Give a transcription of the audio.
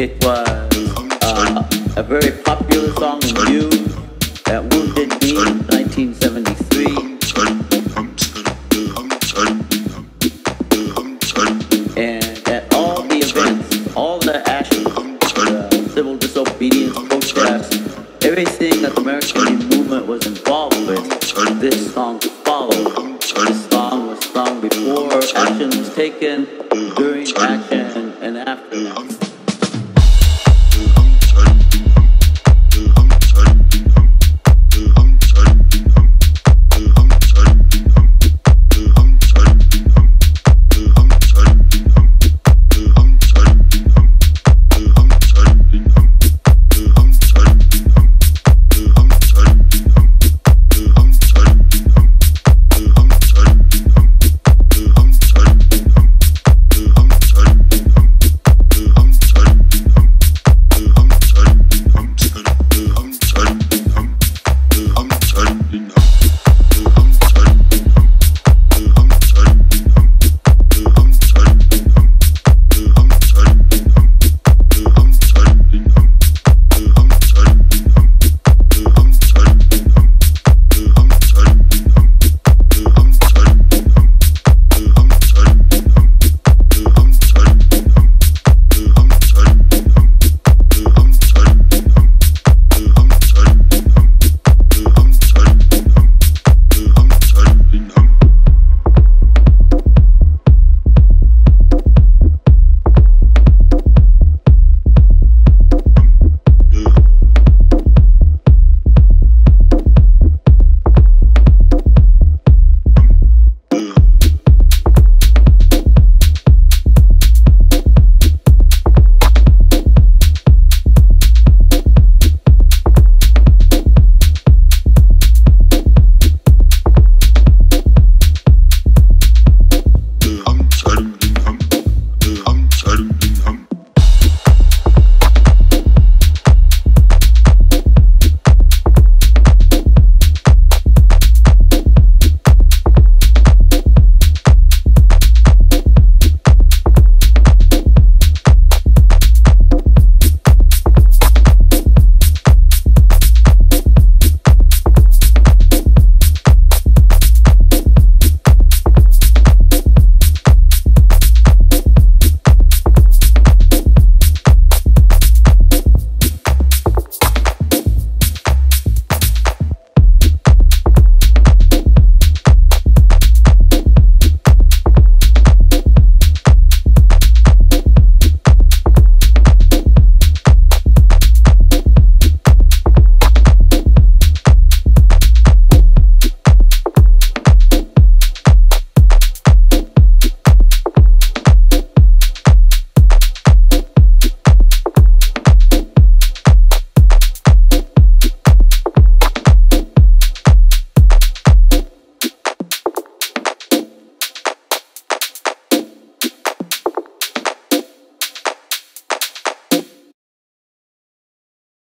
It was uh, a very popular song in you that Wounded Knee in 1973. And at all the events, all the actions, the civil disobedience protests, everything that the American movement was involved with, this song followed. This song was sung before action was taken, during action, and after.